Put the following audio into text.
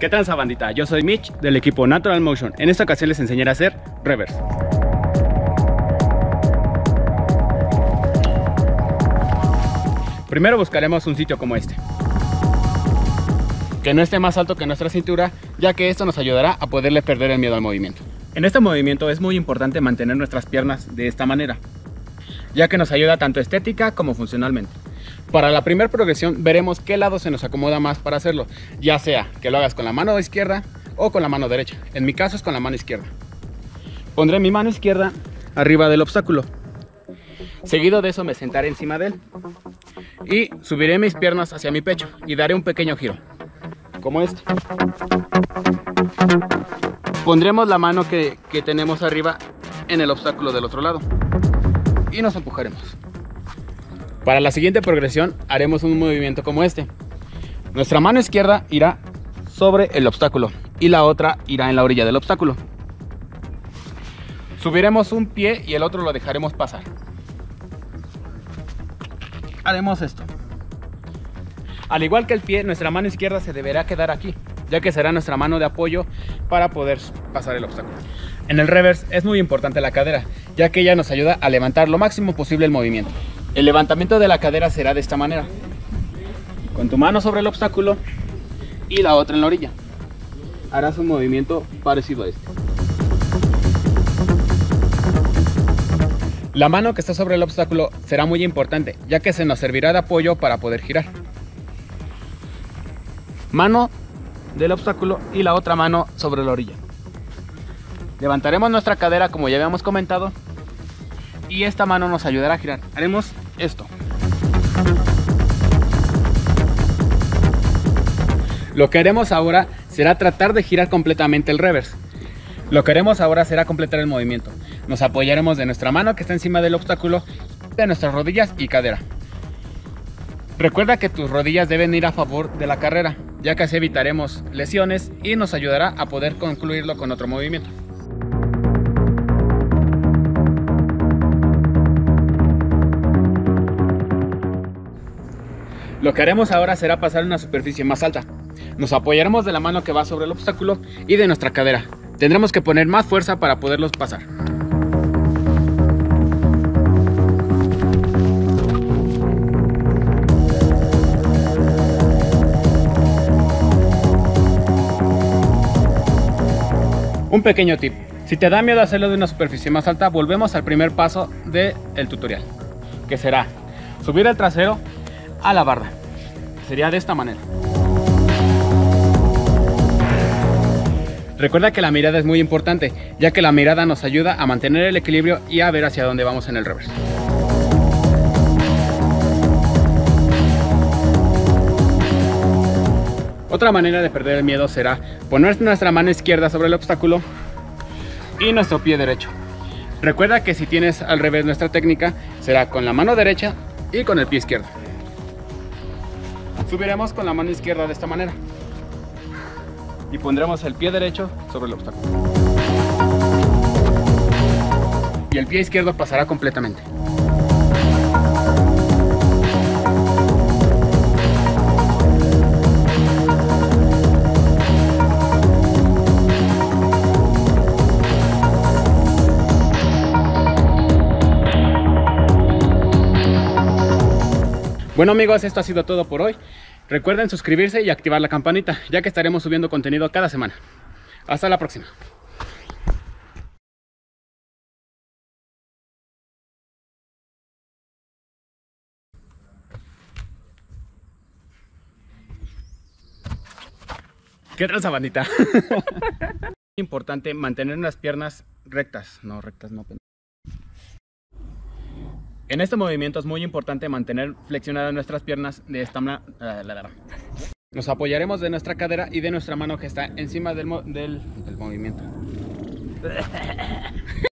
¿Qué tranza bandita? Yo soy Mitch del equipo Natural Motion. En esta ocasión les enseñaré a hacer reverse. Primero buscaremos un sitio como este. Que no esté más alto que nuestra cintura, ya que esto nos ayudará a poderle perder el miedo al movimiento. En este movimiento es muy importante mantener nuestras piernas de esta manera, ya que nos ayuda tanto estética como funcionalmente. Para la primera progresión veremos qué lado se nos acomoda más para hacerlo, ya sea que lo hagas con la mano izquierda o con la mano derecha. En mi caso es con la mano izquierda. Pondré mi mano izquierda arriba del obstáculo. Seguido de eso me sentaré encima de él y subiré mis piernas hacia mi pecho y daré un pequeño giro, como este. Pondremos la mano que, que tenemos arriba en el obstáculo del otro lado y nos empujaremos. Para la siguiente progresión haremos un movimiento como este. Nuestra mano izquierda irá sobre el obstáculo y la otra irá en la orilla del obstáculo. Subiremos un pie y el otro lo dejaremos pasar haremos esto. Al igual que el pie, nuestra mano izquierda se deberá quedar aquí, ya que será nuestra mano de apoyo para poder pasar el obstáculo. En el reverse es muy importante la cadera, ya que ella nos ayuda a levantar lo máximo posible el movimiento. El levantamiento de la cadera será de esta manera, con tu mano sobre el obstáculo y la otra en la orilla. Harás un movimiento parecido a este. La mano que está sobre el obstáculo será muy importante, ya que se nos servirá de apoyo para poder girar. Mano del obstáculo y la otra mano sobre la orilla. Levantaremos nuestra cadera como ya habíamos comentado y esta mano nos ayudará a girar. Haremos esto. Lo que haremos ahora será tratar de girar completamente el reverse. Lo que haremos ahora será completar el movimiento. Nos apoyaremos de nuestra mano que está encima del obstáculo, de nuestras rodillas y cadera. Recuerda que tus rodillas deben ir a favor de la carrera, ya que así evitaremos lesiones y nos ayudará a poder concluirlo con otro movimiento. Lo que haremos ahora será pasar una superficie más alta. Nos apoyaremos de la mano que va sobre el obstáculo y de nuestra cadera. Tendremos que poner más fuerza para poderlos pasar. Un pequeño tip. Si te da miedo hacerlo de una superficie más alta, volvemos al primer paso del tutorial, que será subir el trasero a la barra. Sería de esta manera. Recuerda que la mirada es muy importante, ya que la mirada nos ayuda a mantener el equilibrio y a ver hacia dónde vamos en el reverse. Otra manera de perder el miedo será poner nuestra mano izquierda sobre el obstáculo y nuestro pie derecho. Recuerda que si tienes al revés nuestra técnica, será con la mano derecha y con el pie izquierdo. Subiremos con la mano izquierda de esta manera y pondremos el pie derecho sobre el obstáculo. Y el pie izquierdo pasará completamente. Bueno amigos, esto ha sido todo por hoy. Recuerden suscribirse y activar la campanita, ya que estaremos subiendo contenido cada semana. Hasta la próxima. ¿Qué tranza bandita? Importante mantener las piernas rectas, no rectas, no en este movimiento es muy importante mantener flexionadas nuestras piernas de esta manera. Nos apoyaremos de nuestra cadera y de nuestra mano que está encima del, del, del movimiento.